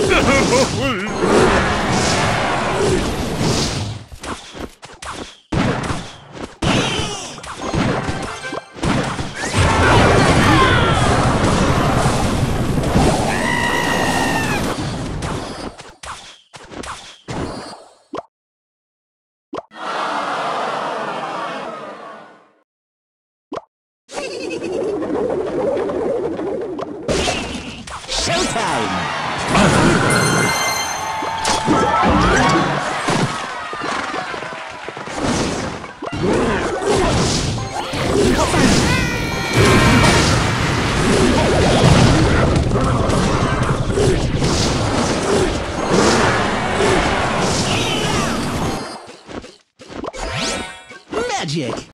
Oh, Magic!